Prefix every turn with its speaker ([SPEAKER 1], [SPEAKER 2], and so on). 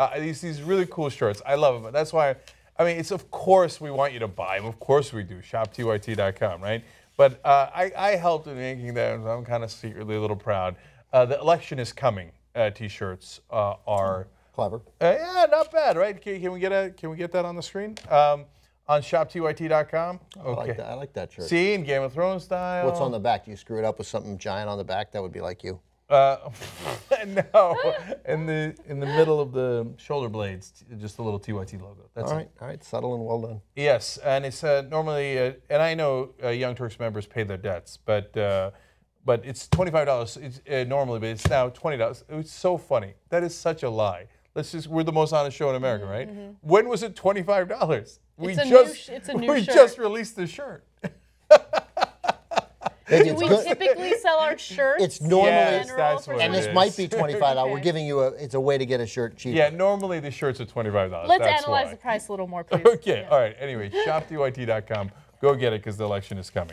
[SPEAKER 1] Uh, these these really cool shirts. I love them. That's why. I mean, it's of course we want you to buy them. Of course we do. ShopTYT.com, right? But uh, I, I helped in making them. I'm kind of secretly a little proud. Uh, the election is coming. Uh, t-shirts uh, are.
[SPEAKER 2] Clever.
[SPEAKER 1] Uh, yeah, not bad, right? Can, can we get a Can we get that on the screen? Um, on ShopTYT.com.
[SPEAKER 2] I like that. I like that shirt.
[SPEAKER 1] See, in Game of Thrones style.
[SPEAKER 2] What's on the back? Do you screw it up with something giant on the back? That would be like you.
[SPEAKER 1] Uh, no, in the in the middle of the shoulder blades, just a little TYT logo. That's
[SPEAKER 2] All
[SPEAKER 1] it.
[SPEAKER 2] right, all right, subtle and well done.
[SPEAKER 1] Yes, and it's uh, normally, uh, and I know uh, Young Turks members pay their debts, but uh, but it's twenty five dollars uh, normally, but it's now twenty dollars. It's so funny. That is such a lie. Let's just we're the most honest show in America, right? When was it twenty five dollars? We
[SPEAKER 3] It's a new
[SPEAKER 1] just
[SPEAKER 3] sh- it's a new
[SPEAKER 1] we just released the shirt.
[SPEAKER 2] It's,
[SPEAKER 3] Do we
[SPEAKER 2] good-
[SPEAKER 3] typically sell our shirts?
[SPEAKER 2] It's normally-
[SPEAKER 1] Yes, that's what
[SPEAKER 2] and this
[SPEAKER 1] is.
[SPEAKER 2] might be twenty-five dollars. We're giving you a. It's a way to get a shirt cheaper.
[SPEAKER 1] Yeah, normally the shirts are twenty five dollars.
[SPEAKER 3] Let's
[SPEAKER 1] That's
[SPEAKER 3] analyze
[SPEAKER 1] why.
[SPEAKER 3] the price a little more, please.
[SPEAKER 1] Okay, all right. Anyway, shoptyt.com. Go get it because the election is coming.